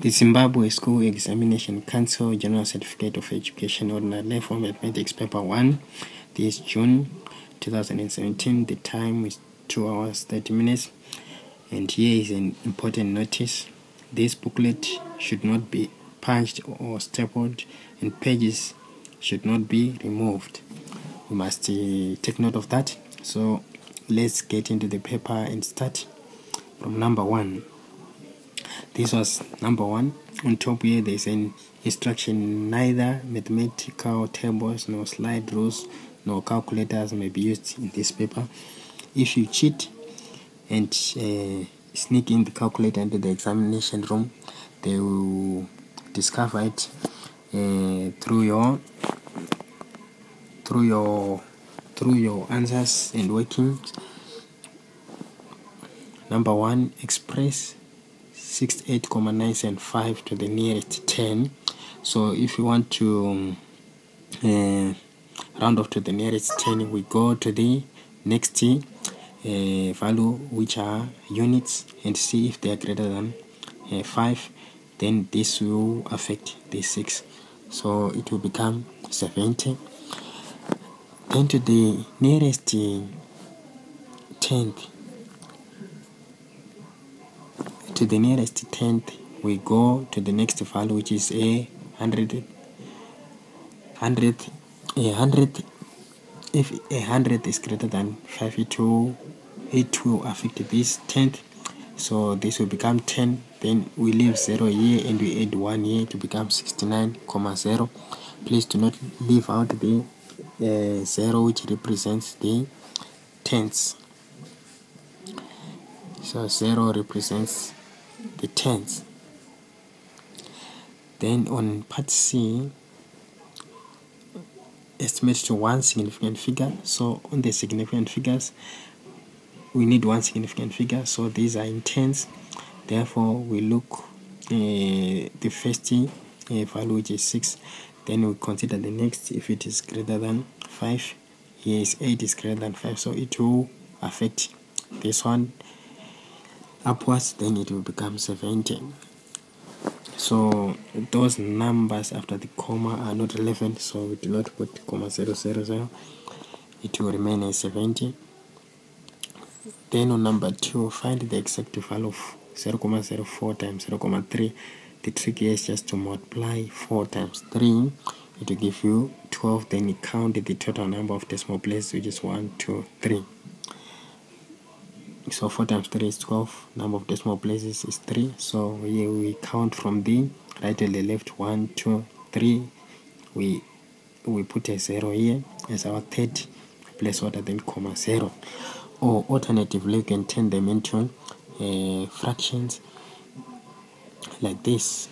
The Zimbabwe School Examination Council General Certificate of Education Ordinary for Mathematics Paper 1. This June 2017. The time is 2 hours 30 minutes. And here is an important notice. This booklet should not be punched or stapled and pages should not be removed. We must uh, take note of that. So let's get into the paper and start from number 1 this was number one. On top here there's an instruction. Neither mathematical tables nor slide rules nor calculators may be used in this paper. If you cheat and uh, sneak in the calculator into the examination room they will discover it uh, through your through your through your answers and workings. Number one express 68 comma 9 and 5 to the nearest 10 so if you want to um, uh, round off to the nearest 10 we go to the next uh, value which are units and see if they are greater than uh, 5 then this will affect the 6 so it will become 70 then to the nearest uh, 10th to the nearest tenth we go to the next value which is a hundred hundred a hundred if a hundred is greater than five it will affect this tenth so this will become 10 then we leave 0 here and we add 1 here to become 69 comma 0 please do not leave out the uh, 0 which represents the tenths so 0 represents the tens. Then on part C, estimate to one significant figure. So on the significant figures, we need one significant figure. So these are in tens. Therefore, we look uh, the first uh, value which is 6. Then we consider the next if it is greater than 5. Here is 8 is greater than 5. So it will affect this one upwards then it will become 70 so those numbers after the comma are not relevant so we do not put comma 000 it will remain as 70 then on number 2 find the exact value of 0 0.04 times 0 0.3 the trick is just to multiply 4 times 3 it will give you 12 then you count the total number of decimal places which is 1 2 3 so 4 times 3 is 12 number of decimal places is 3 so here we count from the right to the left 1 2 3 we we put a 0 here as our third place order then comma 0 or alternatively you can turn them into uh, fractions. Like this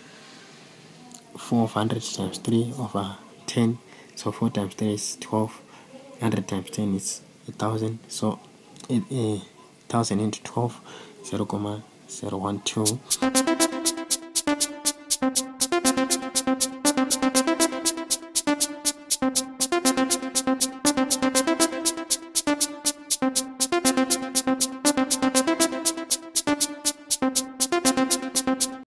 4 of 100 times 3 over 10 so 4 times 3 is 12 100 times 10 is 1000 so it, uh, 1000 into 12 0 0.012